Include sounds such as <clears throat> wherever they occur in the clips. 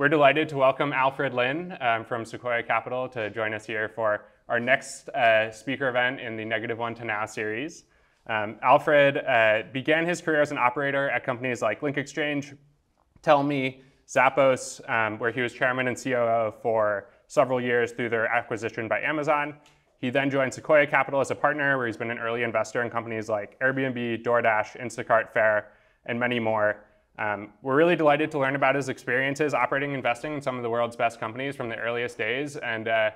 we're delighted to welcome Alfred Lin um, from Sequoia Capital to join us here for our next uh, speaker event in the Negative One to Now series. Um, Alfred uh, began his career as an operator at companies like Link Exchange, Tellme, Zappos, um, where he was chairman and COO for several years through their acquisition by Amazon. He then joined Sequoia Capital as a partner, where he's been an early investor in companies like Airbnb, DoorDash, Instacart, Faire, and many more. Um, we're really delighted to learn about his experiences operating and investing in some of the world's best companies from the earliest days, and uh,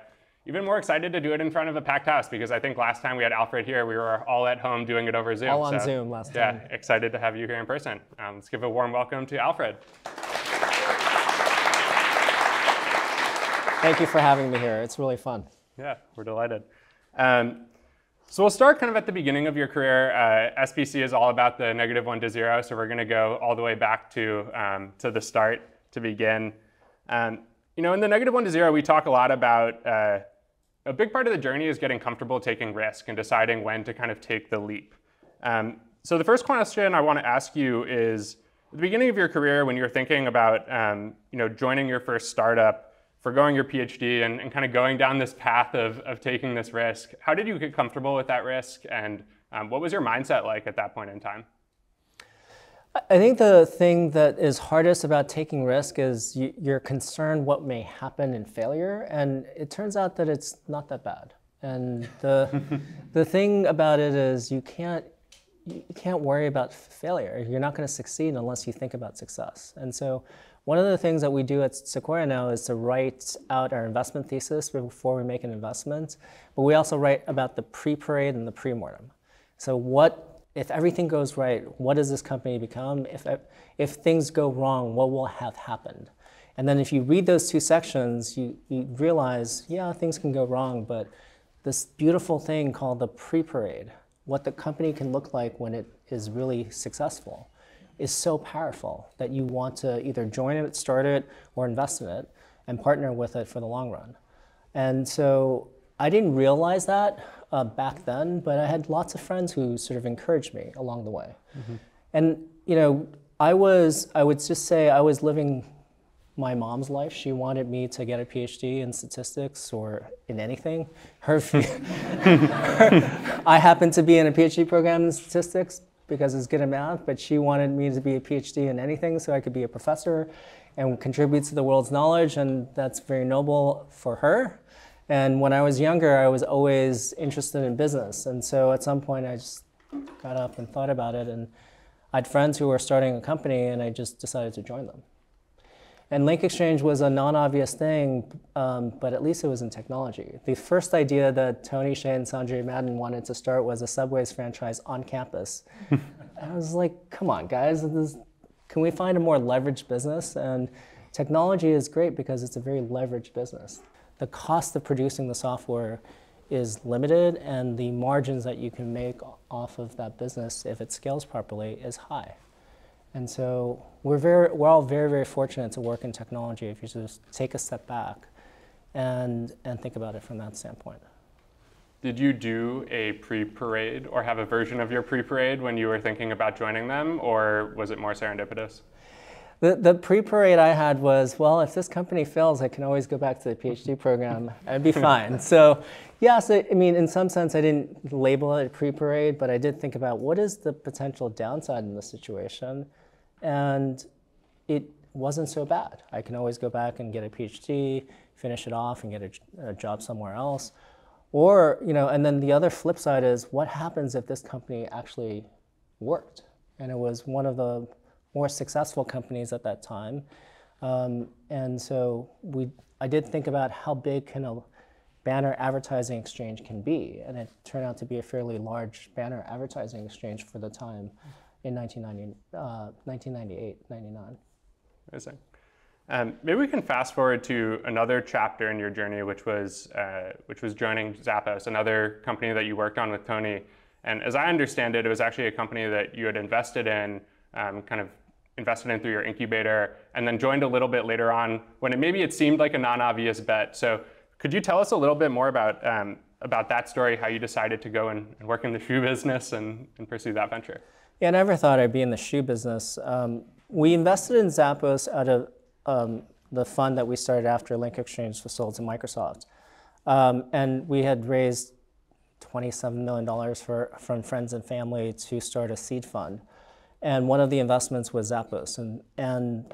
even more excited to do it in front of a packed house because I think last time we had Alfred here, we were all at home doing it over Zoom. All on so, Zoom last time. Yeah, excited to have you here in person. Um, let's give a warm welcome to Alfred. Thank you for having me here. It's really fun. Yeah, we're delighted. Um, so we'll start kind of at the beginning of your career. Uh, SPC is all about the negative one to zero, so we're going to go all the way back to, um, to the start to begin. Um, you know, in the negative one to zero, we talk a lot about uh, a big part of the journey is getting comfortable taking risk and deciding when to kind of take the leap. Um, so the first question I want to ask you is, at the beginning of your career, when you're thinking about um, you know, joining your first startup, forgoing your PhD and, and, kind of going down this path of, of taking this risk. How did you get comfortable with that risk and um, what was your mindset like at that point in time? I think the thing that is hardest about taking risk is you, you're concerned what may happen in failure, and it turns out that it's not that bad. And the <laughs> the thing about it is you can't you can't worry about failure. You're not going to succeed unless you think about success. And so one of the things that we do at Sequoia now is to write out our investment thesis before we make an investment, but we also write about the pre-parade and the pre-mortem. So what, if everything goes right, what does this company become? If, if things go wrong, what will have happened? And then if you read those two sections, you, you realize, yeah, things can go wrong, but this beautiful thing called the pre-parade, what the company can look like when it is really successful is so powerful that you want to either join it, start it, or invest in it and partner with it for the long run. And so I didn't realize that uh, back then, but I had lots of friends who sort of encouraged me along the way. Mm-hmm. And you know, I was I would just say I was living my mom's life. She wanted me to get a PhD in statistics or in anything. Her, her <laughs> <laughs> I happened to be in a PhD program in statistics, because it's good at math, but she wanted me to be a PhD in anything so I could be a professor and contribute to the world's knowledge, and that's very noble for her. And when I was younger, I was always interested in business. And so at some point, I just got up and thought about it. And I had friends who were starting a company, and I just decided to join them. And Link Exchange was a non-obvious thing, um, but at least it was in technology. The first idea that Tony Hsieh and Sanjay Madan wanted to start was a Subways franchise on campus. <laughs> I was like, come on, guys, this, can we find a more leveraged business? And technology is great because it's a very leveraged business. The cost of producing the software is limited, and the margins that you can make off of that business, if it scales properly, is high. And so we're, very, we're all very, very fortunate to work in technology if you just take a step back and, and think about it from that standpoint. Did you do a pre-parade or have a version of your pre-parade when you were thinking about joining them, or was it more serendipitous? The, the pre-parade I had was, well, if this company fails, I can always go back to the PhD <laughs> program. I'd be fine. So, yes, I mean, in some sense, I didn't label it pre-parade, but I did think about what is the potential downside in this situation, and it wasn't so bad. I can always go back and get a PhD, finish it off, and get a, a, job somewhere else. Or, you know, and then the other flip side is what happens if this company actually worked? And it was one of the more successful companies at that time. Um, and so we, I did think about how big can a banner advertising exchange can be, and it turned out to be a fairly large banner advertising exchange for the time in 1990, uh, 1998, 99. Amazing. Um, maybe we can fast forward to another chapter in your journey, which was uh, which was joining Zappos, another company that you worked on with Tony. And as I understand it, it was actually a company that you had invested in, um, kind of invested in through your incubator, and then joined a little bit later on when it maybe it seemed like a non-obvious bet. So could you tell us a little bit more about um, about that story, how you decided to go and, and work in the shoe <laughs> business and, and pursue that venture? Yeah, I never thought I'd be in the shoe business. Um, we invested in Zappos out of um, the fund that we started after Link Exchange was sold to Microsoft. Um, and we had raised $27 million for, from friends and family to start a seed fund. And one of the investments was Zappos. And, and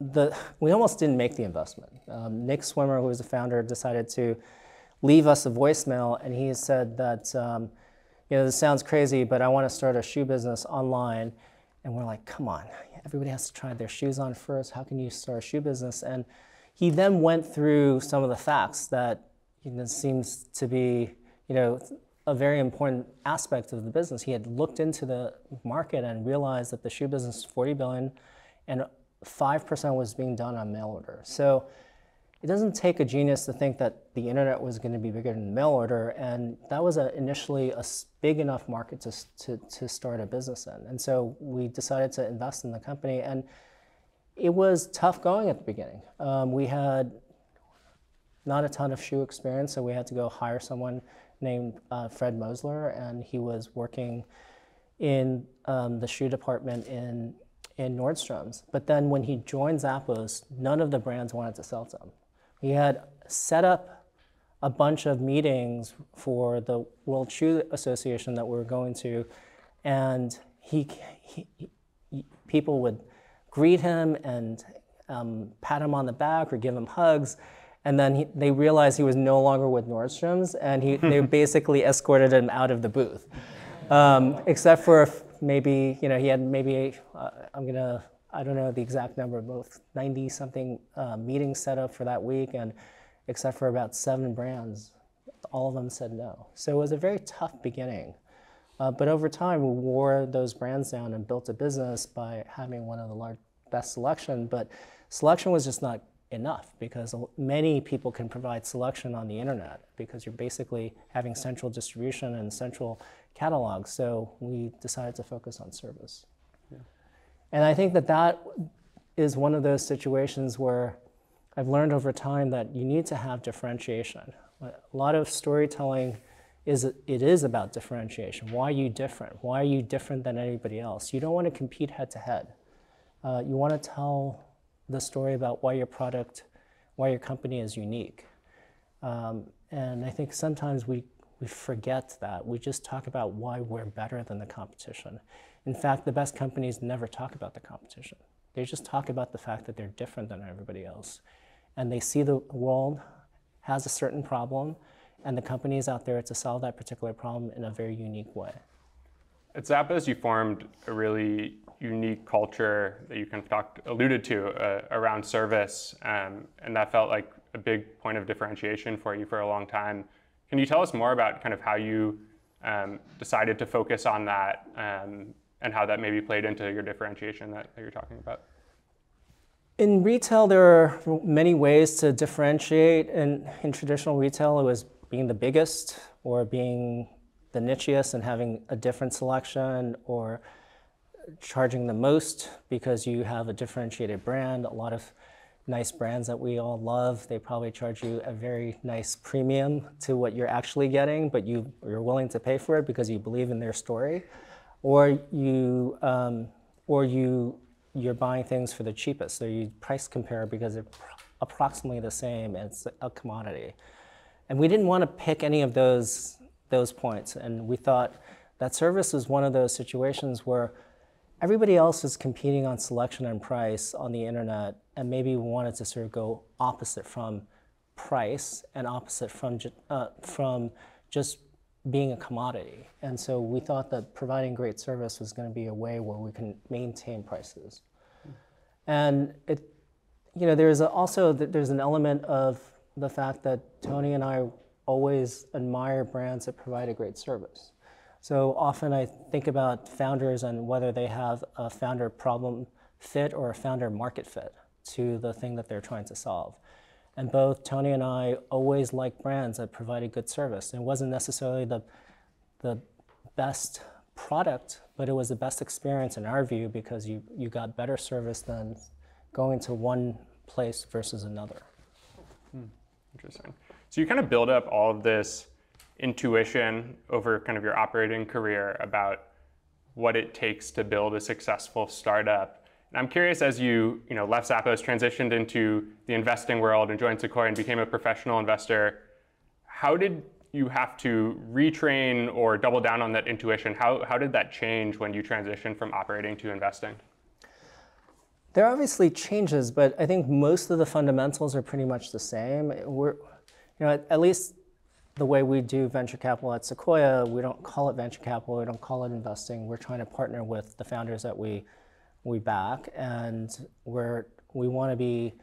the, <laughs> we almost didn't make the investment. Um, Nick Swinmurn, who was the founder, decided to leave us a voicemail, and he said that, um, you know, this sounds crazy, but I want to start a shoe business online. And we're like, come on, everybody has to try their shoes on first. How can you start a shoe business? And he then went through some of the facts that you know, seems to be, you know, a very important aspect of the business. He had looked into the market and realized that the shoe business is 40 billion and 5% was being done on mail order. So it doesn't take a genius to think that the internet was going to be bigger than mail order. And that was a, initially a big enough market to, to, to start a business in. And so we decided to invest in the company. And it was tough going at the beginning. Um, we had not a ton of shoe experience, so we had to go hire someone named uh, Fred Mossler, and he was working in um, the shoe department in in Nordstrom's. But then when he joined Zappos, none of the brands wanted to sell to him. He had set up a bunch of meetings for the World Shoe Association that we were going to, and he, he, he people would greet him and um, pat him on the back or give him hugs. And then he, they realized he was no longer with Nordstrom's, and he, they <laughs> basically escorted him out of the booth. Um, except for maybe, you know, he had maybe, uh, I'm gonna, I don't know the exact number, both 90 something uh, meetings set up for that week, and except for about seven brands, all of them said no. So it was a very tough beginning. Uh, but over time, we wore those brands down and built a business by having one of the large, best selection. But selection was just not enough because many people can provide selection on the internet because you're basically having central distribution and central catalog. So we decided to focus on service. And I think that that is one of those situations where I've learned over time that you need to have differentiation. A lot of storytelling is it is about differentiation. Why are you different? Why are you different than anybody else? You don't want to compete head to head. Uh, you want to tell the story about why your product, why your company is unique. Um, and I think sometimes we, we forget that. We just talk about why we're better than the competition. In fact, the best companies never talk about the competition. They just talk about the fact that they're different than everybody else. And they see the world has a certain problem, and the company is out there to solve that particular problem in a very unique way. At Zappos, you formed a really unique culture that you kind of talked alluded to uh, around service, um, and that felt like a big point of differentiation for you for a long time. Can you tell us more about kind of how you um, decided to focus on that um, and how that maybe played into your differentiation that, that you're talking about? In retail, there are many ways to differentiate. In, in traditional retail, it was being the biggest or being the nichiest and having a different selection or charging the most because you have a differentiated brand. A lot of nice brands that we all love, they probably charge you a very nice premium to what you're actually getting, but you, you're willing to pay for it because you believe in their story. Or you, um, or you, you're buying things for the cheapest. So you price compare because they're approximately the same it's a commodity. And we didn't want to pick any of those, those points. And we thought that service is one of those situations where everybody else is competing on selection and price on the internet, and maybe we wanted to sort of go opposite from price and opposite from, uh, from just being a commodity. And so we thought that providing great service was going to be a way where we can maintain prices. And it, you know, there's also there's an element of the fact that Tony and I always admire brands that provide a great service. So often I think about founders and whether they have a founder problem fit or a founder market fit to the thing that they're trying to solve. And both Tony and I always liked brands that provided good service. it wasn't necessarily the, the best product, but it was the best experience in our view because you, you got better service than going to one place versus another. Hmm. Interesting. So you kind of build up all of this intuition over kind of your operating career about what it takes to build a successful startup. And I'm curious, as you, you know, left Zappos, transitioned into the investing world and joined Sequoia and became a professional investor, how did you have to retrain or double down on that intuition? How, how did that change when you transitioned from operating to investing? There are obviously changes, but I think most of the fundamentals are pretty much the same. We're, you know, at, at least the way we do venture capital at Sequoia, we don't call it venture capital, we don't call it investing. We're trying to partner with the founders that we we back, and we're we want to be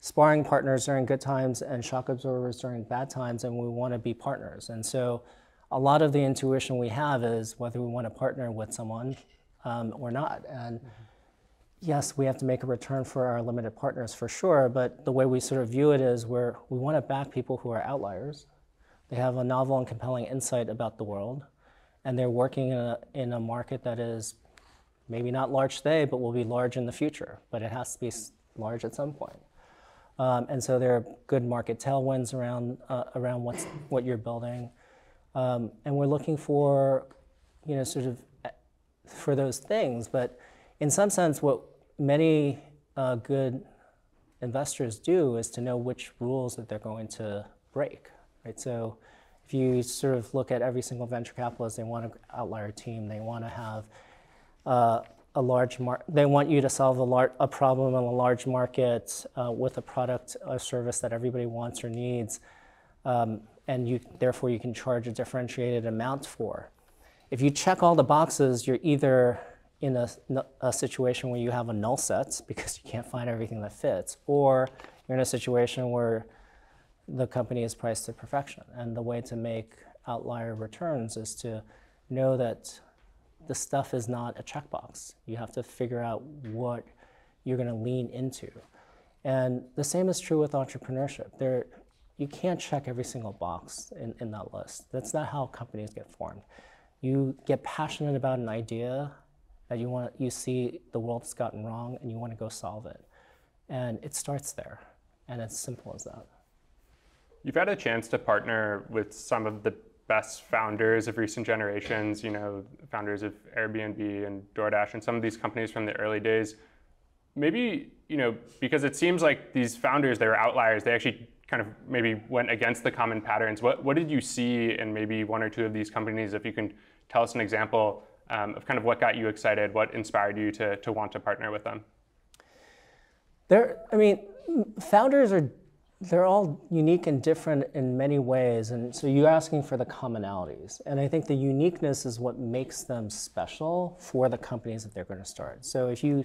sparring partners during good times and shock absorbers during bad times, and we want to be partners. And so, a lot of the intuition we have is whether we want to partner with someone um, or not. And mm-hmm. yes, we have to make a return for our limited partners for sure, but the way we sort of view it is where we want to back people who are outliers. They have a novel and compelling insight about the world, and they're working in a, in a market that is maybe not large today, but will be large in the future. But it has to be large at some point. Um, and so there are good market tailwinds around uh, around what's what you're building, um, and we're looking for, you know, sort of uh, for those things. But in some sense, what many uh, good investors do is to know which rules that they're going to break. Right. So if you sort of look at every single venture capitalist, they want an outlier team. They want to have uh, a large mar- they want you to solve a, lar- a problem in a large market uh, with a product or service that everybody wants or needs, um, and you therefore you can charge a differentiated amount for. If you check all the boxes, you're either in a, a situation where you have a null set because you can't find everything that fits, or you're in a situation where the company is priced to perfection. And the way to make outlier returns is to know that the stuff is not a checkbox. You have to figure out what you're going to lean into. And the same is true with entrepreneurship. There, you can't check every single box in, in that list. That's not how companies get formed. You get passionate about an idea that you want you see the world's gotten wrong and you want to go solve it. And it starts there. And it's simple as that. You've had a chance to partner with some of the best founders of recent generations, you know, founders of Airbnb and DoorDash and some of these companies from the early days. Maybe, you know, because it seems like these founders, they were outliers, they actually kind of maybe went against the common patterns. What, what did you see in maybe one or two of these companies? If you can tell us an example um, of kind of what got you excited, what inspired you to, to want to partner with them? There, I mean, founders are they're all unique and different in many ways. And so you're asking for the commonalities. And I think the uniqueness is what makes them special for the companies that they're going to start. So if you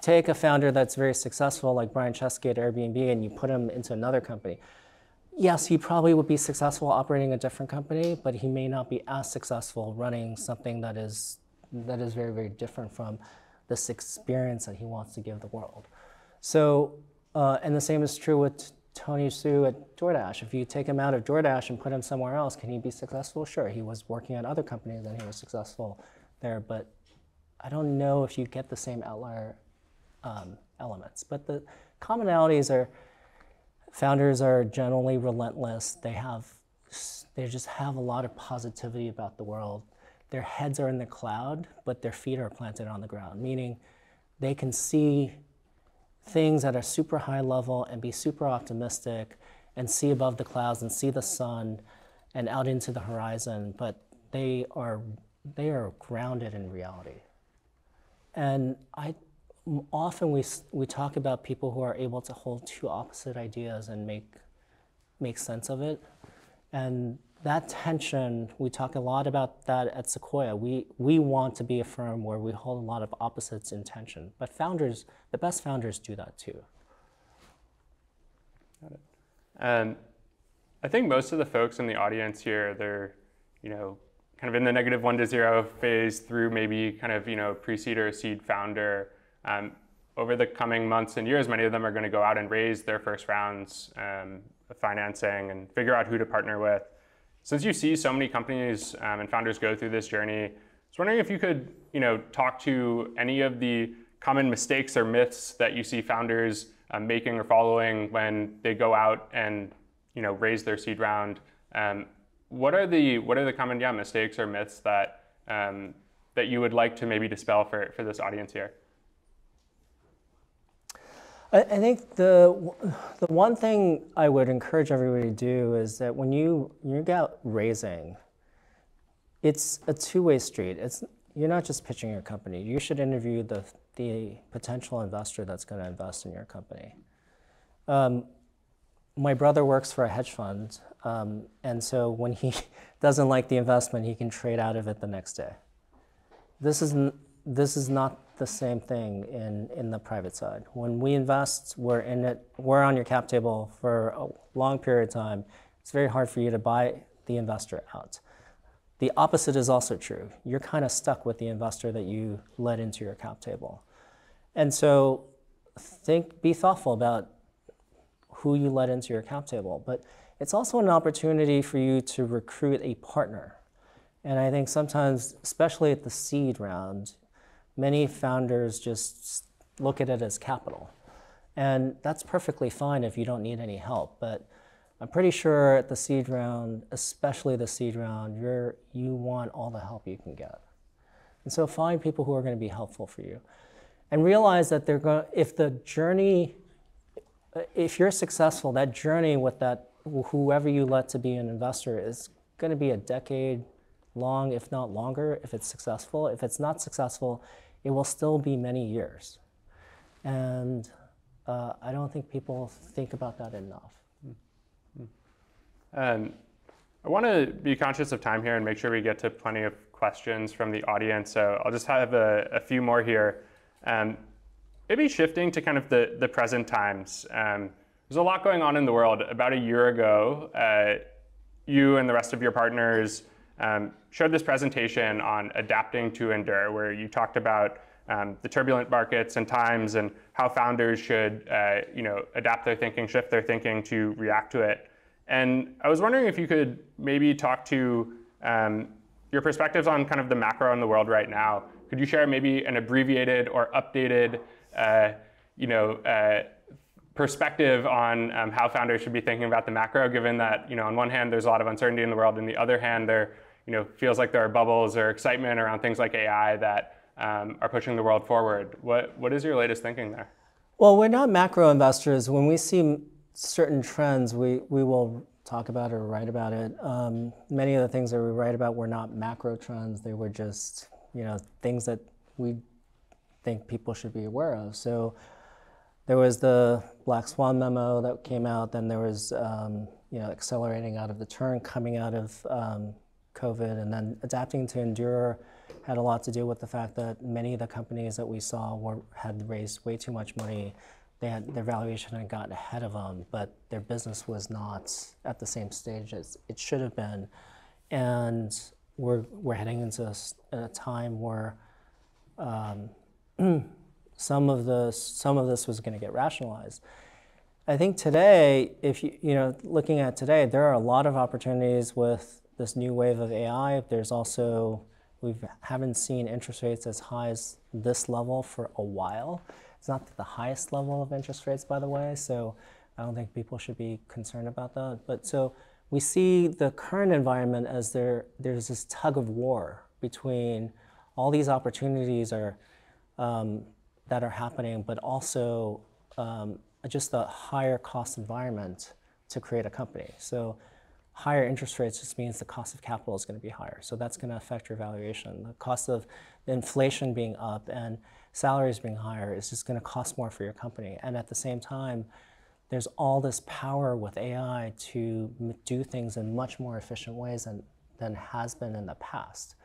take a founder that's very successful, like Brian Chesky at Airbnb, and you put him into another company, yes, he probably would be successful operating a different company, but he may not be as successful running something that is that is very, very different from this experience that he wants to give the world. So, uh, and the same is true with Tony Xu at DoorDash. If you take him out of DoorDash and put him somewhere else, can he be successful? Sure, he was working at other companies and he was successful there, but I don't know if you get the same outlier um, elements. But the commonalities are founders are generally relentless. They have they just have a lot of positivity about the world. Their heads are in the cloud, but their feet are planted on the ground, meaning they can see things at a super high level and be super optimistic and see above the clouds and see the sun and out into the horizon, but they are they are grounded in reality. And I often we we talk about people who are able to hold two opposite ideas and make make sense of it. And that tension, we talk a lot about that at Sequoia. We, we want to be a firm where we hold a lot of opposites in tension. But founders, the best founders do that too. Got it. And I think most of the folks in the audience here, they're, you know, kind of in the negative one to zero phase through maybe kind of, you know, pre-seed or seed founder. Um, over the coming months and years, many of them are going to go out and raise their first rounds um, of financing and figure out who to partner with. Since you see so many companies um, and founders go through this journey, I was wondering if you could, you know, talk to any of the common mistakes or myths that you see founders um, making or following when they go out and, you know, raise their seed round. Um, what are the what are the common yeah mistakes or myths that um, that you would like to maybe dispel for for this audience here? I, I think the the one thing I would encourage everybody to do is that when you you get raising, it's a two-way street. It's you're not just pitching your company. You should interview the the potential investor that's going to invest in your company. Um, my brother works for a hedge fund, um, and so when he <laughs> doesn't like the investment, he can trade out of it the next day. This is this is not the same thing in, in the private side. When we invest, we're in it, we're on your cap table for a long period of time. It's very hard for you to buy the investor out. The opposite is also true. You're kind of stuck with the investor that you let into your cap table. And so think, be thoughtful about who you let into your cap table. But it's also an opportunity for you to recruit a partner. And I think sometimes, especially at the seed round, many founders just look at it as capital. And that's perfectly fine if you don't need any help. But I'm pretty sure at the seed round, especially the seed round, you're, you want all the help you can get. And so find people who are going to be helpful for you. And realize that they're going if the journey, if you're successful, that journey with that, whoever you let to be an investor is going to be a decade long, if not longer, if it's successful. If it's not successful, it will still be many years. And uh, I don't think people think about that enough. Um, I want to be conscious of time here and make sure we get to plenty of questions from the audience. So I'll just have a, a few more here. Um, maybe shifting to kind of the, the present times. Um, there's a lot going on in the world. About a year ago, uh, you and the rest of your partners um, showed this presentation on adapting to endure, where you talked about um, the turbulent markets and times and how founders should uh, you know, adapt their thinking, shift their thinking to react to it. And I was wondering if you could maybe talk to um, your perspectives on kind of the macro in the world right now. Could you share maybe an abbreviated or updated uh, you know, uh, perspective on um, how founders should be thinking about the macro, given that you know, on one hand, there's a lot of uncertainty in the world, and the other hand, there you know, feels like there are bubbles or excitement around things like AI that um, are pushing the world forward. What, what is your latest thinking there? Well, we're not macro investors. When we see certain trends, we, we will talk about it or write about it. Um, many of the things that we write about were not macro trends. They were just, you know, things that we think people should be aware of. So there was the Black Swan memo that came out. Then there was, um, you know, accelerating out of the turn coming out of um, COVID, and then adapting to endure had a lot to do with the fact that many of the companies that we saw were had raised way too much money. They had their valuation had gotten ahead of them, but their business was not at the same stage as it should have been. And we're we're heading into a, a time where um, <clears throat> some of the some of this was going to get rationalized. I think today, if you you know looking at today, there are a lot of opportunities with this new wave of AI. There's also, we haven't seen interest rates as high as this level for a while. It's not the highest level of interest rates, by the way, so I don't think people should be concerned about that. But so we see the current environment as there, there's this tug of war between all these opportunities are, um, that are happening, but also um, just the higher cost environment to create a company. So higher interest rates just means the cost of capital is going to be higher. So that's going to affect your valuation. The cost of inflation being up and salaries being higher is just going to cost more for your company. And at the same time, there's all this power with AI to do things in much more efficient ways than, than has been in the past.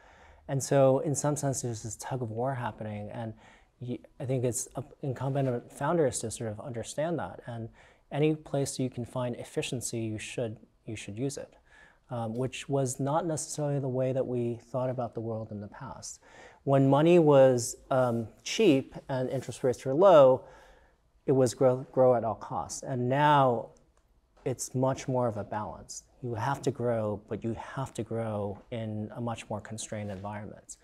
And so, in some sense, there's this tug of war happening. And you, I think it's incumbent on founders to sort of understand that. And any place you can find efficiency, you should you should use it, um, which was not necessarily the way that we thought about the world in the past. When money was um, cheap and interest rates were low, it was grow, grow at all costs. And now it's much more of a balance. You have to grow, but you have to grow in a much more constrained environment.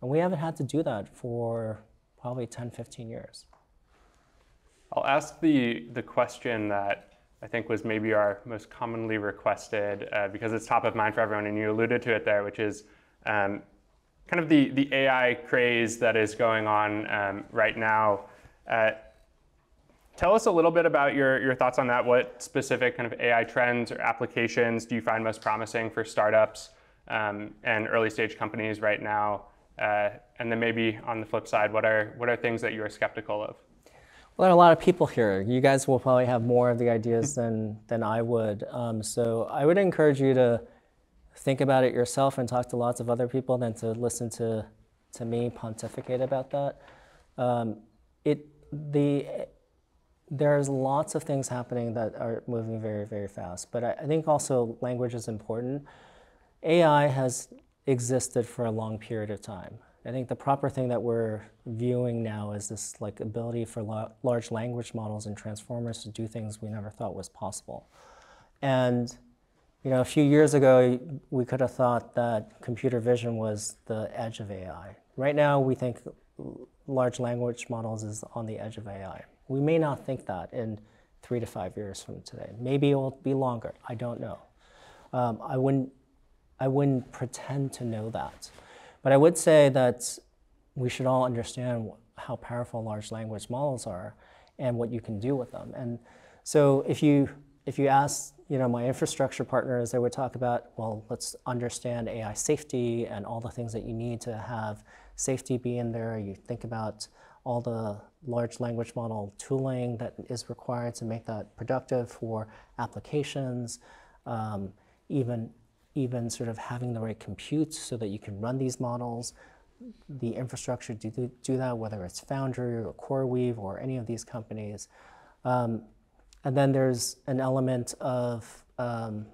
And we haven't had to do that for probably 10, 15 years. I'll ask the, the question that I think was maybe our most commonly requested uh, because it's top of mind for everyone, and you alluded to it there, which is um, kind of the, the AI craze that is going on um, right now. Uh, tell us a little bit about your, your thoughts on that. What specific kind of AI trends or applications do you find most promising for startups um, and early stage companies right now? Uh, and then maybe on the flip side, what are, what are things that you are skeptical of? Well, there are a lot of people here. You guys will probably have more of the ideas than, than I would. Um, so I would encourage you to think about it yourself and talk to lots of other people than to listen to, to me pontificate about that. Um, it, the, there's lots of things happening that are moving very, very fast. But I, I think also language is important. AI has existed for a long period of time. I think the proper thing that we're viewing now is this like ability for la large language models and transformers to do things we never thought was possible. And you know, a few years ago, we could have thought that computer vision was the edge of AI. Right now, we think large language models is on the edge of AI. We may not think that in three to five years from today. Maybe it will be longer. I don't know. Um, I wouldn't. I wouldn't pretend to know that. But I would say that we should all understand how powerful large language models are and what you can do with them. And so if you if you ask you know my infrastructure partners, they would talk about well, let's understand AI safety and all the things that you need to have safety be in there. You think about all the large language model tooling that is required to make that productive for applications, um, even even sort of having the right compute so that you can run these models, the infrastructure to do, that, whether it's Foundry or CoreWeave or any of these companies. Um, and then there's an element of, um,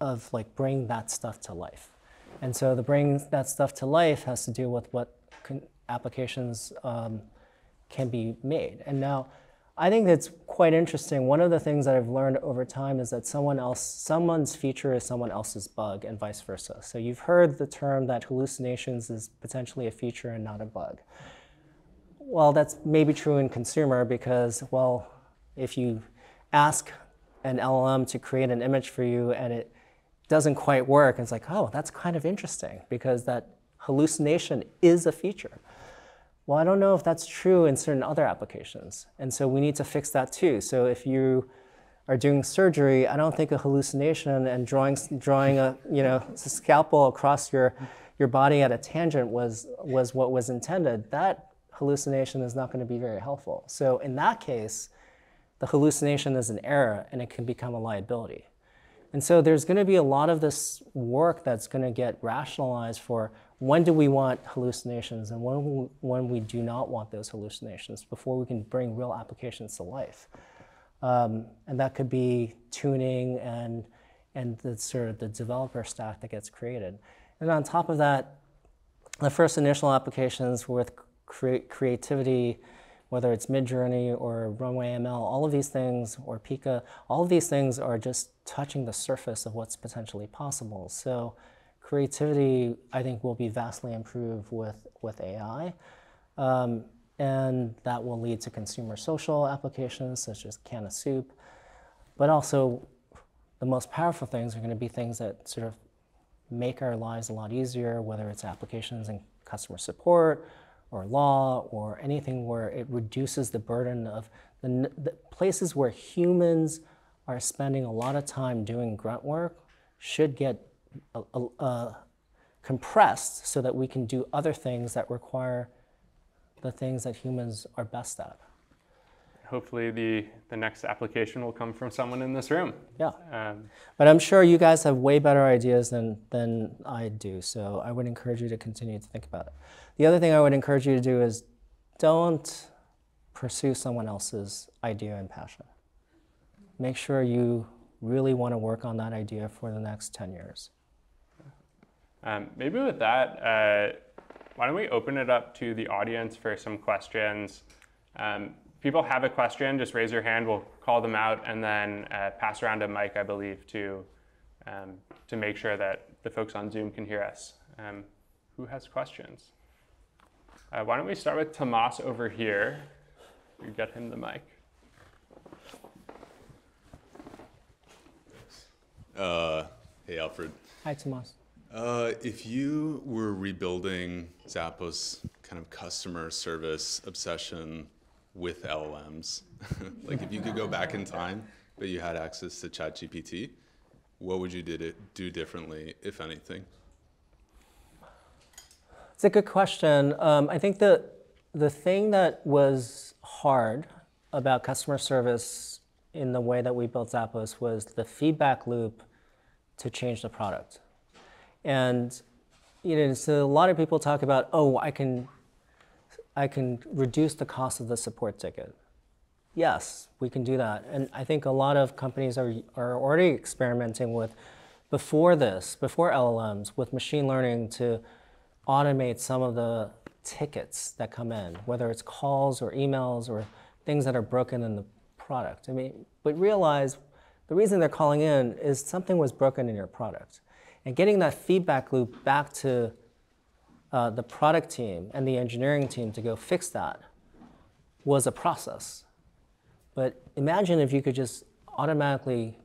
of like bring that stuff to life. And so the bring that stuff to life has to do with what applications um, can be made. And now, I think that's quite interesting. One of the things that I've learned over time is that someone else, someone's feature is someone else's bug, and vice versa. So you've heard the term that hallucinations is potentially a feature and not a bug. Well, that's maybe true in consumer because, well, if you ask an LLM to create an image for you and it doesn't quite work, it's like, oh, that's kind of interesting because that hallucination is a feature. Well, I don't know if that's true in certain other applications. And so we need to fix that too. So if you are doing surgery, I don't think a hallucination and drawing, drawing a, you know, scalpel across your, your body at a tangent was, was what was intended. That hallucination is not going to be very helpful. So in that case, the hallucination is an error and it can become a liability. And so there's going to be a lot of this work that's going to get rationalized for when do we want hallucinations and when we, when we do not want those hallucinations before we can bring real applications to life. Um, and that could be tuning and, and the sort of the developer stack that gets created. And on top of that, the first initial applications with cre creativity, whether it's Midjourney or Runway ML, all of these things, or Pika, all of these things are just touching the surface of what's potentially possible. So creativity, I think, will be vastly improved with, with AI. Um, and that will lead to consumer social applications such as Can of Soup. But also, the most powerful things are going to be things that sort of make our lives a lot easier, whether it's applications and customer support or law or anything where it reduces the burden of the, the places where humans are spending a lot of time doing grunt work should get uh, compressed so that we can do other things that require the things that humans are best at. Hopefully, the, the next application will come from someone in this room. Yeah. Um, but I'm sure you guys have way better ideas than, than I do, so I would encourage you to continue to think about it. The other thing I would encourage you to do is don't pursue someone else's idea and passion. Make sure you really want to work on that idea for the next 10 years. Um, maybe with that, uh, why don't we open it up to the audience for some questions? Um, people have a question, just raise your hand. We'll call them out and then uh, pass around a mic, I believe, to um, to make sure that the folks on Zoom can hear us. Um, who has questions? Uh, why don't we start with Tomas over here? You get him the mic. Uh, hey, Alfred. Hi, Tomas. Uh, if you were rebuilding Zappos kind of customer service obsession with LLMs, <laughs> like if you could go back in time, but you had access to ChatGPT, what would you did it, do differently, if anything? It's a good question. Um, I think the the thing that was hard about customer service in the way that we built Zappos was the feedback loop to change the product. And you know, so a lot of people talk about, oh, I can I can reduce the cost of the support ticket. Yes, we can do that. And I think a lot of companies are, are already experimenting with, before this, before LLMs, with machine learning to automate some of the tickets that come in, whether it's calls or emails or things that are broken in the product. I mean, but realize the reason they're calling in is something was broken in your product. And getting that feedback loop back to uh, the product team and the engineering team to go fix that was a process. But imagine if you could just automatically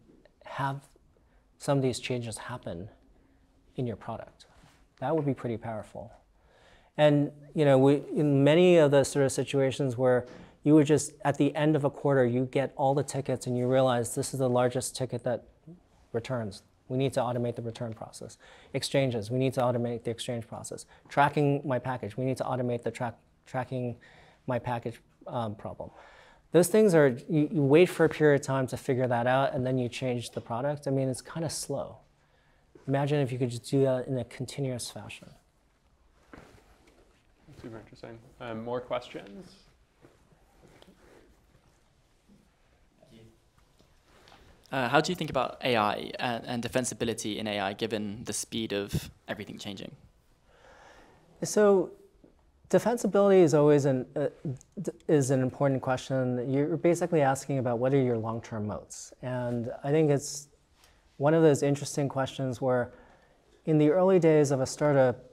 have some of these changes happen in your product. That would be pretty powerful. And you know, we, in many of the sort of situations where you would just at the end of a quarter you get all the tickets and you realize this is the largest ticket that returns we need to automate the return process. Exchanges, we need to automate the exchange process. Tracking my package, we need to automate the track, tracking my package um, problem. Those things are, you, you, wait for a period of time to figure that out and then you change the product. I mean, it's kind of slow. Imagine if you could just do that in a continuous fashion. Super interesting. Um, more questions? Uh, how do you think about AI and, and, defensibility in AI given the speed of everything changing? So, defensibility is always an uh, is an important question. You're basically asking about what are your long-term moats, and I think it's one of those interesting questions where, in the early days of a startup,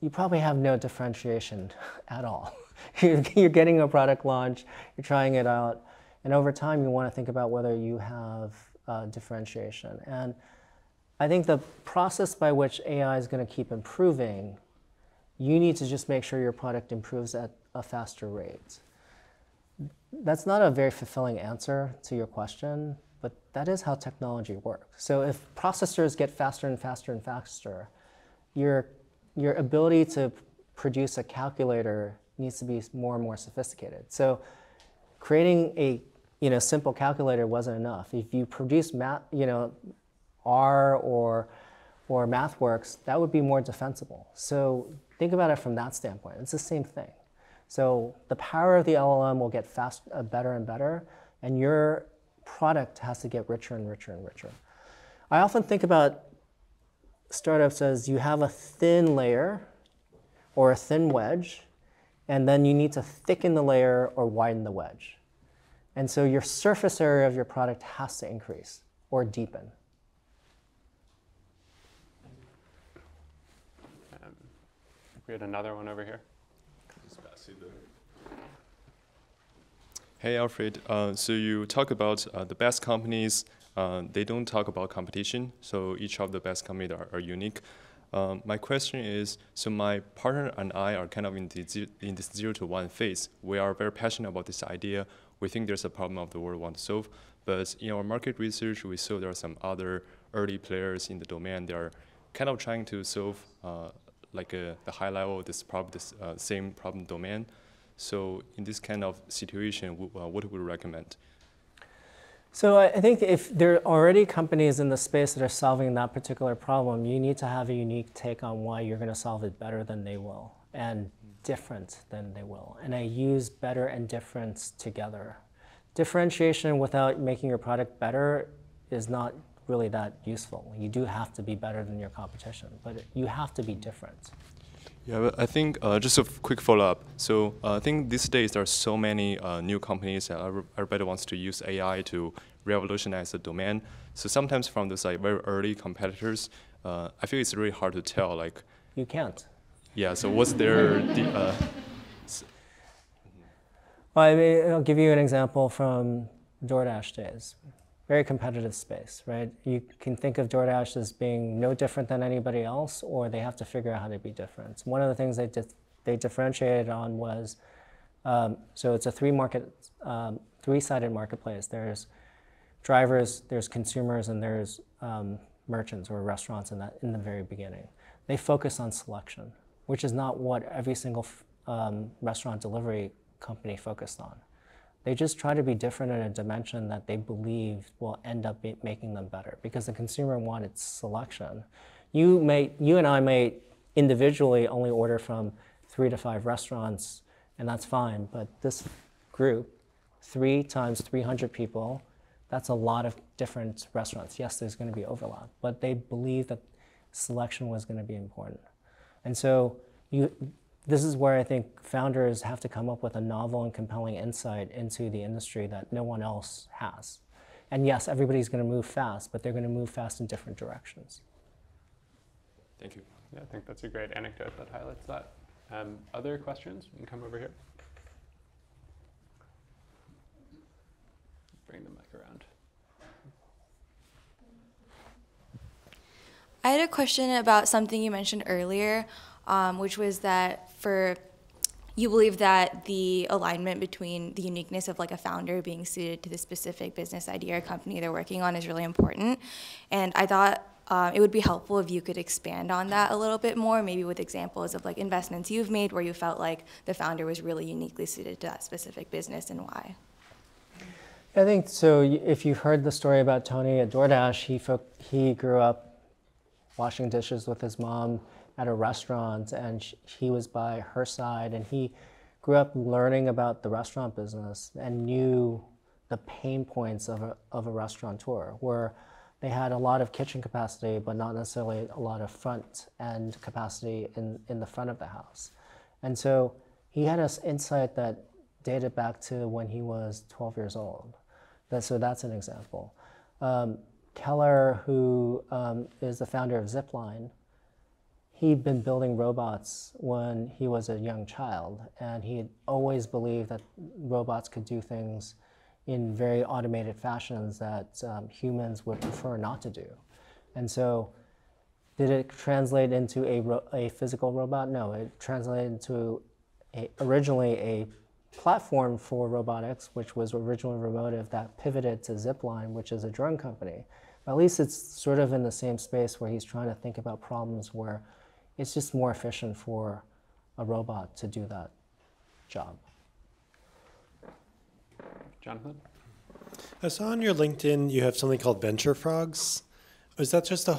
you probably have no differentiation <laughs> at all. <laughs> you're getting a product launch, you're trying it out, and over time you want to think about whether you have uh, differentiation. And I think the process by which AI is going to keep improving, you need to just make sure your product improves at a faster rate. That's not a very fulfilling answer to your question, but that is how technology works. So if processors get faster and faster and faster, your, your ability to produce a calculator needs to be more and more sophisticated. So creating a you know, simple calculator wasn't enough. If you produce math, you know, R or or MathWorks, that would be more defensible. So think about it from that standpoint. It's the same thing. So the power of the LLM will get fast, uh, better and better, and your product has to get richer and richer and richer. I often think about startups as you have a thin layer or a thin wedge, and then you need to thicken the layer or widen the wedge. And so your surface area of your product has to increase or deepen. Um, we had another one over here. Hey, Alfred. Uh, so you talk about uh, the best companies. Uh, they don't talk about competition. So each of the best companies are, are unique. Um, my question is, so my partner and I are kind of in, the, in this zero to one phase. We are very passionate about this idea we think there's a problem of the world want to solve. But in our market research, we saw there are some other early players in the domain. They are kind of trying to solve uh, like a, the high level this problem, this uh, same problem domain. So in this kind of situation, uh, what would you recommend? So I think if there are already companies in the space that are solving that particular problem, you need to have a unique take on why you're going to solve it better than they will. And different than they will. And I use better and different together. Differentiation without making your product better is not really that useful. You do have to be better than your competition, but you have to be different. Yeah, I think uh, just a quick follow-up. So uh, I think these days there are so many uh, new companies that everybody wants to use AI to revolutionize the domain. So sometimes from those like very early competitors, uh, I feel it's really hard to tell like. You can't yeah, so what's their. <laughs> Uh, well, I mean, I'll give you an example from DoorDash days. Very competitive space, right? You can think of DoorDash as being no different than anybody else, or they have to figure out how to be different. One of the things they, di- they differentiated on was Um, so it's a three market, um, three-sided marketplace. There's drivers, there's consumers, and there's um, merchants or restaurants in that in the very beginning. They focus on selection, which is not what every single um, restaurant delivery company focused on. They just try to be different in a dimension that they believe will end up making them better because the consumer wanted selection. You may, you and I may individually only order from three to five restaurants, and that's fine. But this group, three times 300 people, that's a lot of different restaurants. Yes, there's going to be overlap, but they believe that selection was going to be important. And so you, this is where I think founders have to come up with a novel and compelling insight into the industry that no one else has. And yes, everybody's going to move fast, but they're going to move fast in different directions. Thank you. Yeah, I think that's a great anecdote that highlights that. Um, other questions? You can come over here. Bring the mic around. I had a question about something you mentioned earlier, um, which was that for you believe that the alignment between the uniqueness of like a founder being suited to the specific business idea or company they're working on is really important. And I thought um, it would be helpful if you could expand on that a little bit more, maybe with examples of like investments you've made where you felt like the founder was really uniquely suited to that specific business and why. I think so. If you've heard the story about Tony at DoorDash, he he grew up washing dishes with his mom at a restaurant, and he was by her side, and he grew up learning about the restaurant business and knew the pain points of a, of a restaurateur, where they had a lot of kitchen capacity, but not necessarily a lot of front end capacity in, in the front of the house. And so he had an insight that dated back to when he was 12 years old. That, so that's an example. Um, Keller, who um, is the founder of Zipline, he'd been building robots when he was a young child, and he had always believed that robots could do things in very automated fashions that um, humans would prefer not to do. And so, did it translate into a, a physical robot? No, it translated into a, originally a platform for robotics, which was originally Romotive, that pivoted to Zipline, which is a drone company. But at least it's sort of in the same space where he's trying to think about problems where it's just more efficient for a robot to do that job. Jonathan? I saw on your LinkedIn you have something called Venture Frogs. Is that just a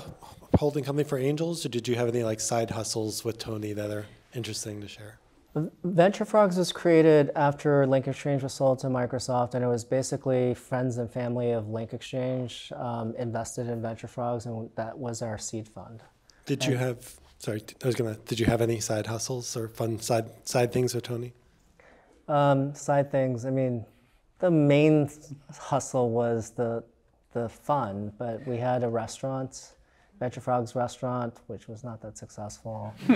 holding company for angels, or did you have any like side hustles with Tony that are interesting to share? Venture Frogs was created after Link Exchange was sold to Microsoft, and it was basically friends and family of Link Exchange um, invested in Venture Frogs, and that was our seed fund. Did and you have? Sorry, I was gonna. Did you have any side hustles or fun side side things with Tony? Um, side things. I mean, the main hustle was the the fun, but we had a restaurant, Venture Frogs restaurant, which was not that successful. <laughs>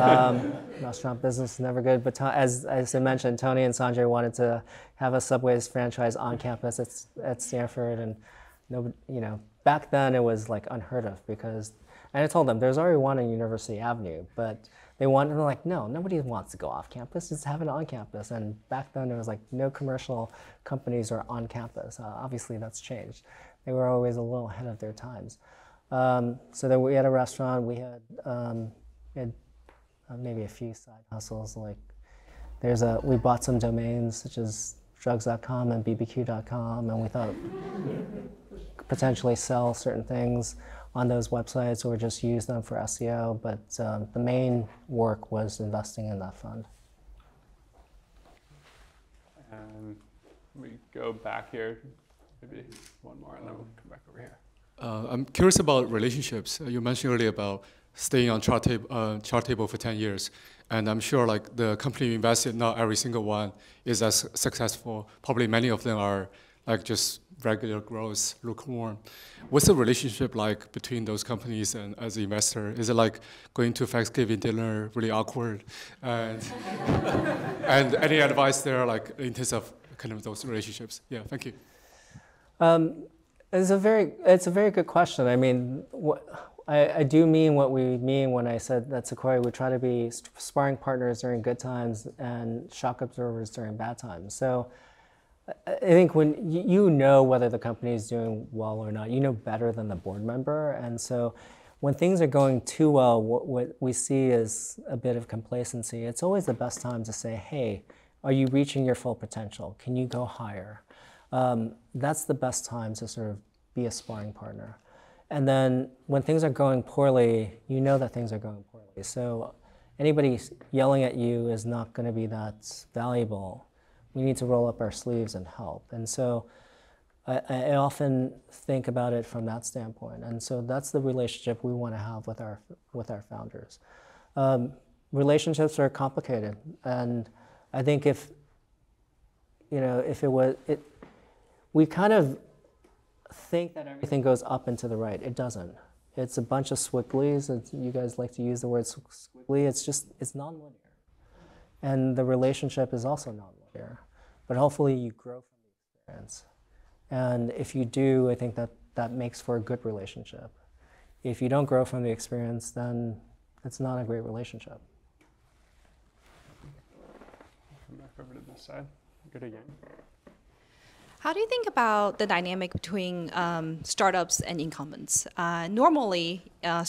um, restaurant business is never good, but as, as I mentioned, Tony and Sanjay wanted to have a Subway's franchise on campus at, at Stanford, and nobody, you know, back then it was like unheard of because, and I told them there's already one on University Avenue, but they wanted, they're like, no, nobody wants to go off campus, just have it on campus. And back then it was like no commercial companies are on campus. Uh, obviously that's changed. They were always a little ahead of their times. Um, so then we had a restaurant, we had, um, we had uh, maybe a few side hustles like there's a, we bought some domains such as drugs.com and bbq.com and we thought potentially sell certain things on those websites or just use them for SEO, but um, the main work was investing in that fund. Um, we go back here, maybe one more, and then we'll come back over here. Uh, I'm curious about relationships. Uh, you mentioned earlier about staying on chart, tab- uh, Chartable for 10 years. And I'm sure like the company you invested, not every single one is as successful. Probably many of them are like just regular growth, lukewarm. What's the relationship like between those companies and as an investor? Is it like going to Thanksgiving dinner really awkward? And, <laughs> and any advice there, like in terms of kind of those relationships? Yeah, thank you. Um, it's a very it's a very good question. I mean, I, I do mean what we mean when I said that Sequoia would try to be sparring partners during good times and shock observers during bad times. So I think when you know whether the company is doing well or not, you know better than the board member. And so when things are going too well, what, what we see is a bit of complacency. It's always the best time to say, hey, are you reaching your full potential? Can you go higher? Um, that's the best time to sort of be a sparring partner. And then when things are going poorly, you know that things are going poorly. So anybody yelling at you is not going to be that valuable. We need to roll up our sleeves and help. And so I, I, often think about it from that standpoint. And so that's the relationship we want to have with our, with our founders. Um, relationships are complicated. And I think if, you know, if it was, it, we kind of think that everything goes up and to the right. It doesn't. It's a bunch of swigglies. It's, you guys like to use the word squiggly. It's just, it's nonlinear. And the relationship is also nonlinear. But hopefully you grow from the experience. And if you do, I think that that makes for a good relationship. If you don't grow from the experience, then it's not a great relationship. Come back over to this side. Good again. How do you think about the dynamic between um, startups and incumbents? Uh, normally, uh,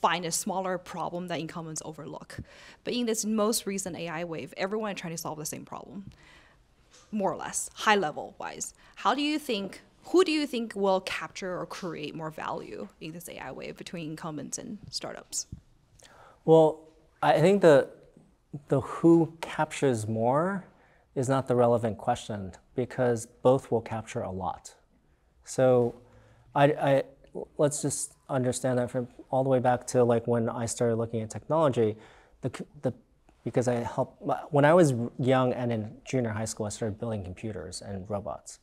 find a smaller problem that incumbents overlook, but in this most recent AI wave, everyone is trying to solve the same problem, more or less, high level wise. How do you think? Who do you think will capture or create more value in this AI wave between incumbents and startups? Well, I think the the who captures more is not the relevant question because both will capture a lot. So I, I, let's just understand that from all the way back to like when I started looking at technology, the, the, because I helped, when I was young and in junior high school, I started building computers and robots.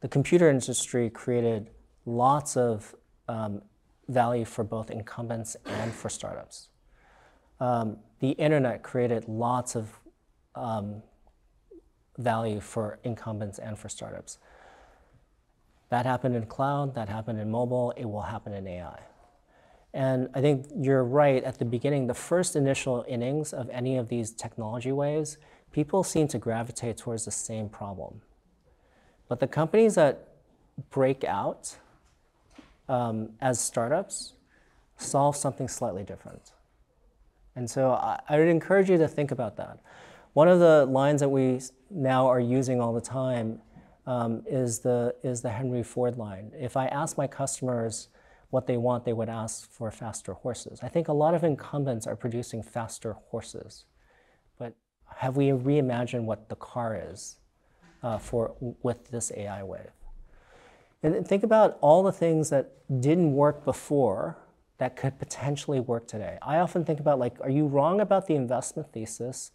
The computer industry created lots of um, value for both incumbents and for startups. Um, the internet created lots of um, value for incumbents and for startups. That happened in cloud, that happened in mobile, it will happen in AI. And I think you're right at the beginning, the first initial innings of any of these technology waves, people seem to gravitate towards the same problem. But the companies that break out um, as startups solve something slightly different. And so I, I would encourage you to think about that. One of the lines that we now are using all the time um, is, the, is the Henry Ford line. If I ask my customers what they want, they would ask for faster horses. I think a lot of incumbents are producing faster horses. But have we reimagined what the car is uh, for, with this AI wave? And think about all the things that didn't work before that could potentially work today. I often think about like, are you wrong about the investment thesis?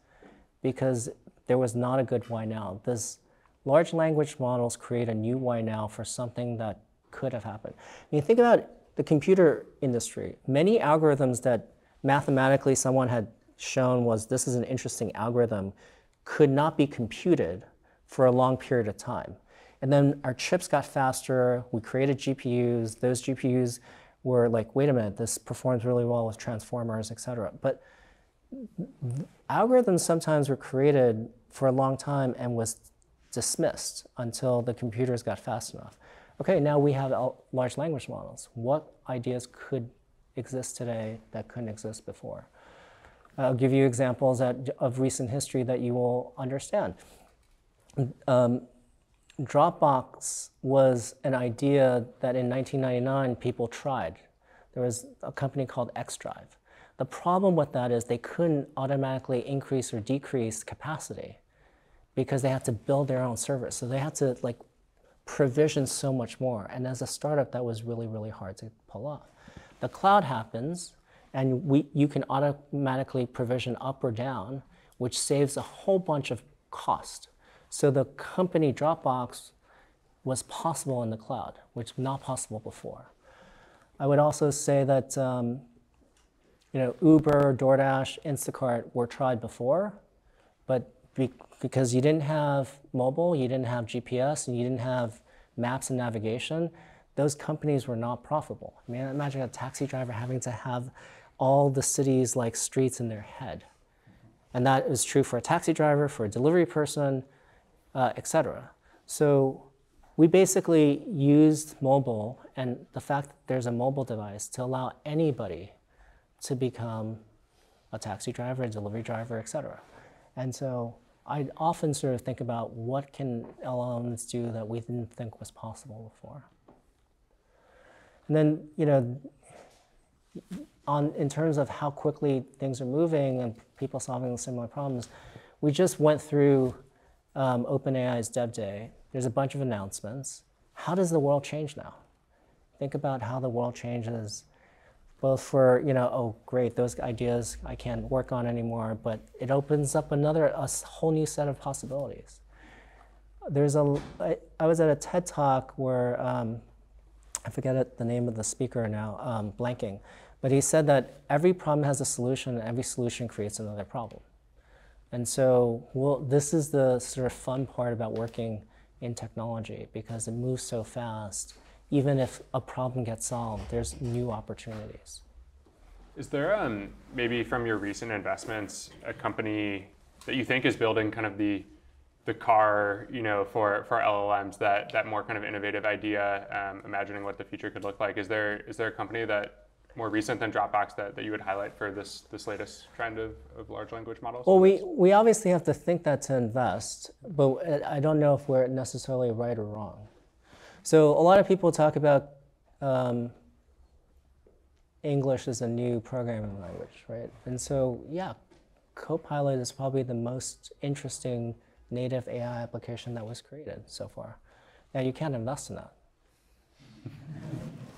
Because there was not a good why now. This large language models create a new why now for something that could have happened. When you think about the computer industry, many algorithms that mathematically someone had shown was this is an interesting algorithm could not be computed for a long period of time. And then our chips got faster, we created GPUs, those GPUs were like, wait a minute, this performs really well with transformers, et cetera. But algorithms sometimes were created for a long time and was dismissed until the computers got fast enough. Okay, now we have large language models. What ideas could exist today that couldn't exist before? I'll give you examples that, of recent history that you will understand. Um, Dropbox was an idea that in 1999 people tried. There was a company called XDrive. The problem with that is they couldn't automatically increase or decrease capacity because they had to build their own servers. So they had to like provision so much more. And as a startup, that was really, really hard to pull off. The cloud happens, and we, you can automatically provision up or down, which saves a whole bunch of cost. So the company Dropbox was possible in the cloud, which was not possible before. I would also say that um, you know, Uber, DoorDash, Instacart were tried before, but be because you didn't have mobile, you didn't have GPS, and you didn't have maps and navigation, those companies were not profitable. I mean, imagine a taxi driver having to have all the city's like streets in their head. And that is true for a taxi driver, for a delivery person, uh, etc. So we basically used mobile and the fact that there's a mobile device to allow anybody to become a taxi driver, a delivery driver, etc. And so I often sort of think about what can LLMs do that we didn't think was possible before. And then, you know, on in terms of how quickly things are moving and people solving similar problems, we just went through um, OpenAI's Dev Day. There's a bunch of announcements. How does the world change now? Think about how the world changes both for, you know, oh, great, those ideas I can't work on anymore, but it opens up another, a whole new set of possibilities. There's a, I, I was at a TED talk where, um, I forget the name of the speaker now, um, blanking, but he said that every problem has a solution and every solution creates another problem. And so well, this is the sort of fun part about working in technology because it moves so fast even if a problem gets solved, there's new opportunities. Is there um, maybe from your recent investments a company that you think is building kind of the the car, you know, for, for LLMs, that, that more kind of innovative idea, um, imagining what the future could look like. Is there is there a company that more recent than Dropbox that, that you would highlight for this this latest trend of, of large language models? Well, we, we obviously have to think that to invest, but I don't know if we're necessarily right or wrong. So a lot of people talk about um, English as a new programming language, right? And so, yeah, Copilot is probably the most interesting native AI application that was created so far. Now, you can't invest in that.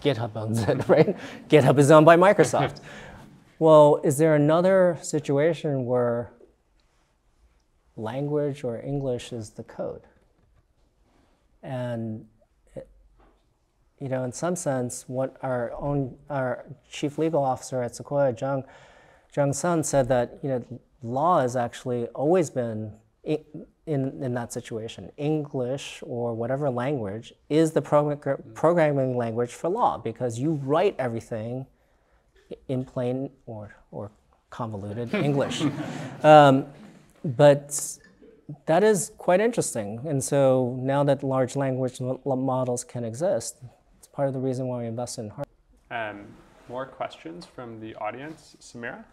GitHub owns it, <laughs> right? GitHub is owned by Microsoft. <laughs> well, is there another situation where language or English is the code? And you know, in some sense, what our own our chief legal officer at Sequoia, Jung, Jung Sun, said that you know, law has actually always been in, in, in that situation. English or whatever language is the programming language for law because you write everything in plain or, or convoluted <laughs> English. Um, but that is quite interesting. And so now that large language models can exist, part of the reason why we invest in hardware. Um, more questions from the audience. Samira?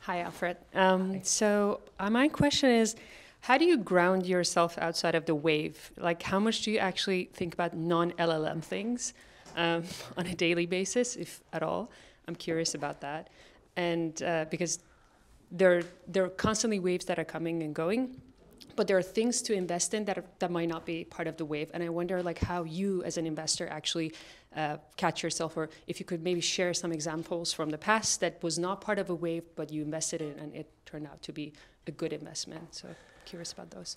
Hi, Alfred. Um, Hi. So uh, my question is, how do you ground yourself outside of the wave? Like, how much do you actually think about non-LLM things um, <laughs> on a daily basis, if at all? I'm curious about that, and uh, because there there are constantly waves that are coming and going, but there are things to invest in that are, that might not be part of the wave. And i wonder like how you as an investor actually uh, catch yourself or if you could maybe share some examples from the past that was not part of a wave but you invested in and it turned out to be a good investment. So curious about those.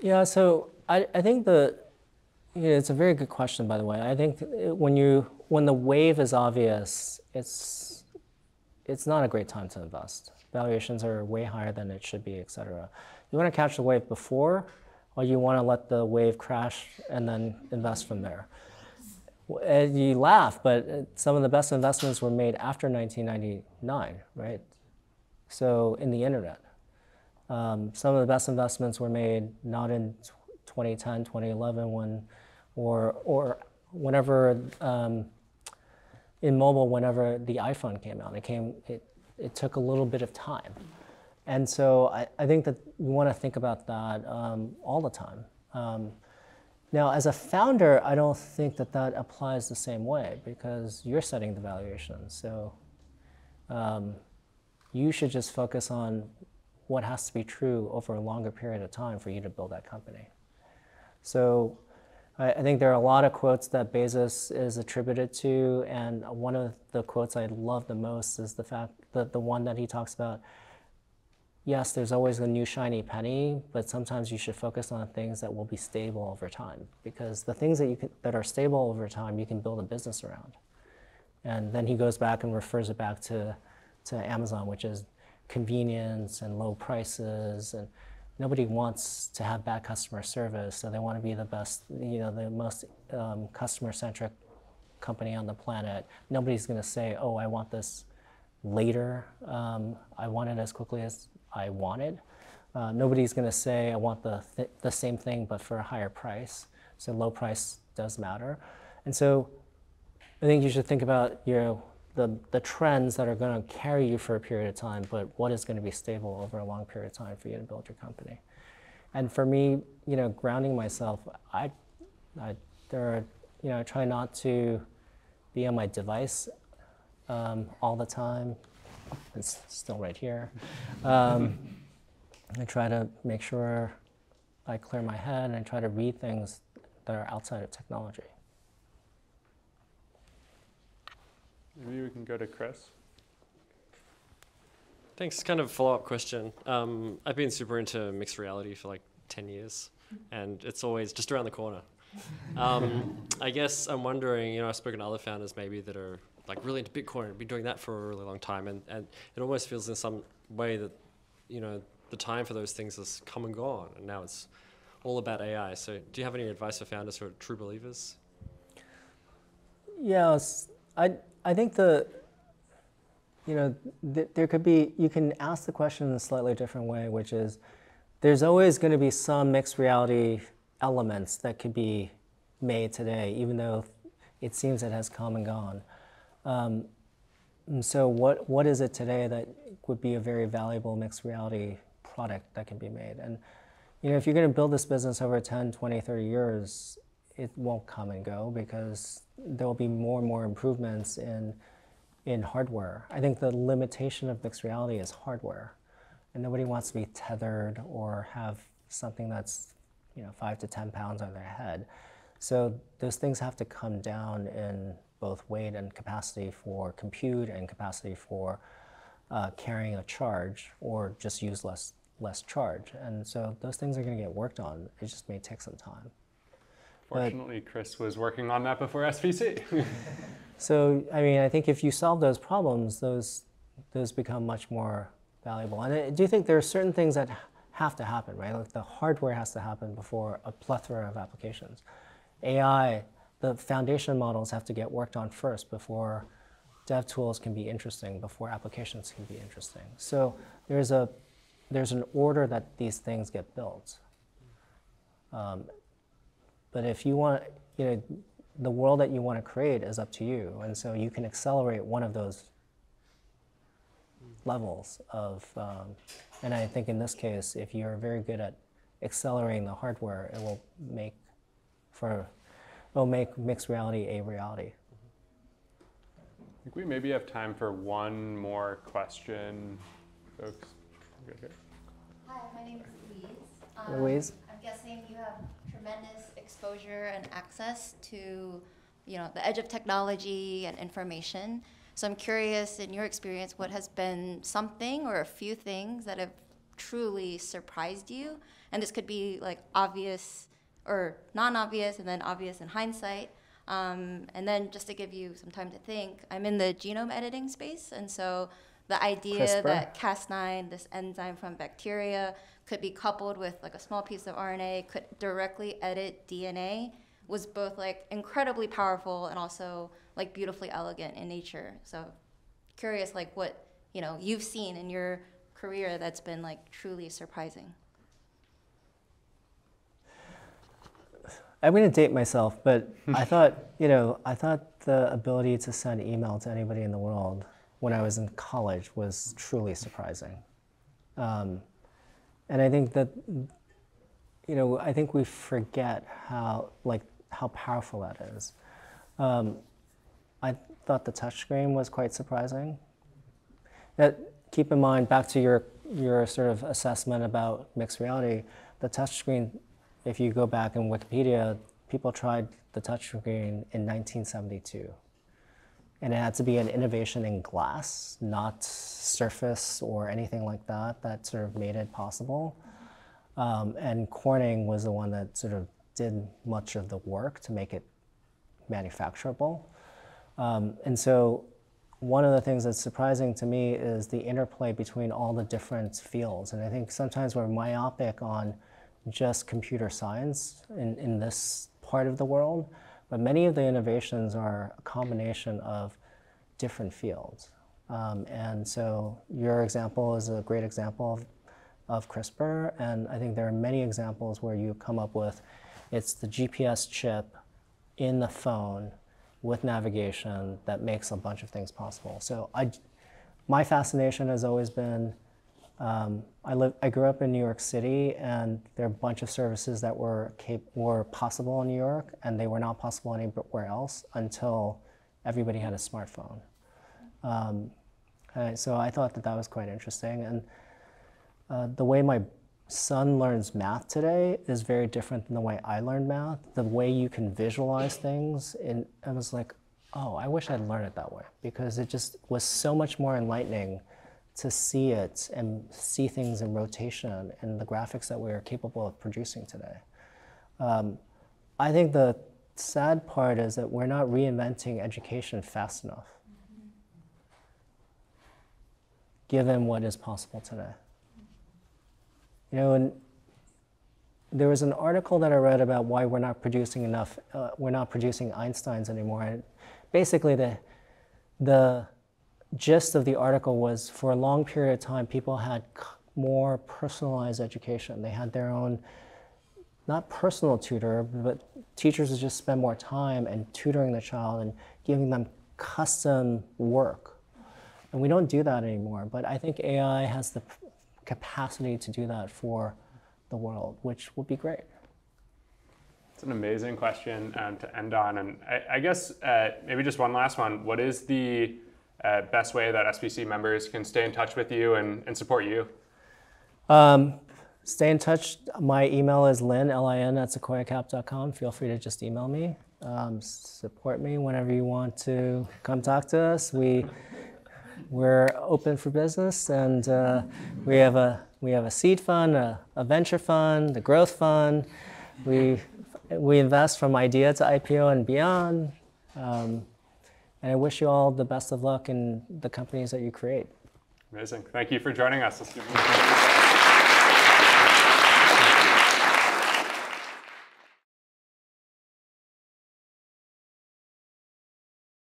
Yeah so i, I think the yeah, it's a very good question by the way. I think when you when the wave is obvious it's it's not a great time to invest. Valuations are way higher than it should be et cetera you want to catch the wave before, or you want to let the wave crash and then invest from there. And you laugh, but some of the best investments were made after 1999, right? So in the internet. Um, some of the best investments were made not in 2010, 2011, when, or, or whenever um, in mobile, whenever the iPhone came out. It, came, it, it took a little bit of time. And so I, I think that we want to think about that um, all the time. Um, now, as a founder, I don't think that that applies the same way because you're setting the valuation. So um, you should just focus on what has to be true over a longer period of time for you to build that company. So I, I think there are a lot of quotes that Bezos is attributed to, and one of the quotes I love the most is the fact that the one that he talks about yes, there's always a new shiny penny, but sometimes you should focus on things that will be stable over time because the things that, you can, that are stable over time, you can build a business around. And then he goes back and refers it back to, to Amazon, which is convenience and low prices. And nobody wants to have bad customer service, so they want to be the best, you know, the most um, customer-centric company on the planet. Nobody's going to say, "Oh, I want this later. Um, I want it as quickly as I wanted." Uh, nobody's going to say, "I want the th- the same thing but for a higher price." So low price does matter, and so I think you should think about your the, the trends that are going to carry you for a period of time, but what is going to be stable over a long period of time for you to build your company. And for me, you know, grounding myself, I, I there are, you know, I try not to be on my device um, all the time. It's still right here. Um, I try to make sure I clear my head and I try to read things that are outside of technology. Maybe we can go to Chris. Thanks. Kind of follow up question. Um, I've been super into mixed reality for like 10 years, and it's always just around the corner. Um, I guess I'm wondering, you know, I've spoken to other founders maybe that are like really into Bitcoin and been doing that for a really long time, and, and it almost feels in some way that, you know, the time for those things has come and gone, and now it's all about AI. So, do you have any advice for founders who are true believers? Yes, I I think the, you know, th there could be, you can ask the question in a slightly different way, which is there's always going to be some mixed reality elements that could be made today, even though it seems it has come and gone. Um, so what, what is it today that would be a very valuable mixed reality product that can be made? And you know, if you're going to build this business over 10, 20, 30 years, it won't come and go because there will be more and more improvements in, in hardware. I think the limitation of mixed reality is hardware. And nobody wants to be tethered or have something that's you know, five to 10 pounds on their head. So those things have to come down in both weight and capacity for compute and capacity for uh, carrying a charge or just use less, less charge. And so those things are going to get worked on. It just may take some time. Fortunately, Chris was working on that before SPC. <laughs> so, I mean, I think if you solve those problems, those, those become much more valuable. And I do think there are certain things that have to happen, right? Like the hardware has to happen before a plethora of applications. AI, the foundation models have to get worked on first before dev tools can be interesting, before applications can be interesting. So there's a there's an order that these things get built. Um, but if you want, you know, the world that you want to create is up to you. And so you can accelerate one of those levels of, um, and I think in this case, if you're very good at accelerating the hardware, it will make for, it will make mixed reality a reality. I think we maybe have time for one more question, folks. Hi, my name is Louise. Um, Louise? I'm guessing you have tremendous exposure and access to, you know, the edge of technology and information. So I'm curious, in your experience, what has been something or a few things that have truly surprised you? And this could be like obvious or non-obvious, and then obvious in hindsight. Um, and then just to give you some time to think, I'm in the genome editing space, and so the idea CRISPR. that Cas9, this enzyme from bacteria, could be coupled with like a small piece of RNA, could directly edit DNA, was both like incredibly powerful and also like beautifully elegant in nature. So curious like what, you know, you've seen in your career that's been like truly surprising. I'm going to date myself, but <laughs> I thought, you know, I thought the ability to send email to anybody in the world when I was in college was truly surprising. Um, and I think that, you know, I think we forget how, like, how powerful that is. Um, I thought the touchscreen was quite surprising. That, keep in mind, back to your, your sort of assessment about mixed reality, the touchscreen, if you go back in Wikipedia, people tried the touchscreen in 1972. And it had to be an innovation in glass, not surface or anything like that, that sort of made it possible. Um, and Corning was the one that sort of did much of the work to make it manufacturable. Um, and so one of the things that's surprising to me is the interplay between all the different fields. And I think sometimes we're myopic on just computer science in, in this part of the world, but many of the innovations are a combination of different fields. Um, and so your example is a great example of, of CRISPR, and I think there are many examples where you come up with it's the GPS chip in the phone with navigation that makes a bunch of things possible. So I, my fascination has always been, um, I, live, I grew up in New York City and there are a bunch of services that were, cap- were possible in New York and they were not possible anywhere else until everybody had a smartphone. Um, so I thought that that was quite interesting. And uh, the way my son learns math today is very different than the way I learned math. The way you can visualize things, and I was like, oh, I wish I'd learned it that way because it just was so much more enlightening to see it and see things in rotation and the graphics that we are capable of producing today. Um, I think the sad part is that we're not reinventing education fast enough, given what is possible today. You know, and there was an article that I read about why we're not producing enough, uh, we're not producing Einsteins anymore. And basically, the, the gist of the article was for a long period of time, people had more personalized education. They had their own, not personal tutor, but teachers would just spend more time and tutoring the child and giving them custom work. And we don't do that anymore. But I think AI has the capacity to do that for the world, which would be great. It's an amazing question um, to end on. And I, I guess uh, maybe just one last one. What is the uh, best way that SPC members can stay in touch with you and, and support you? Um, stay in touch. My email is lin, L-I-N, at sequoiacap.com. Feel free to just email me. Um, support me whenever you want to come talk to us. We we're open for business, and uh, we have a we have a seed fund, a, a, venture fund, a growth fund. We we invest from idea to IPO and beyond. Um, and I wish you all the best of luck in the companies that you create. Amazing. Thank you for joining us.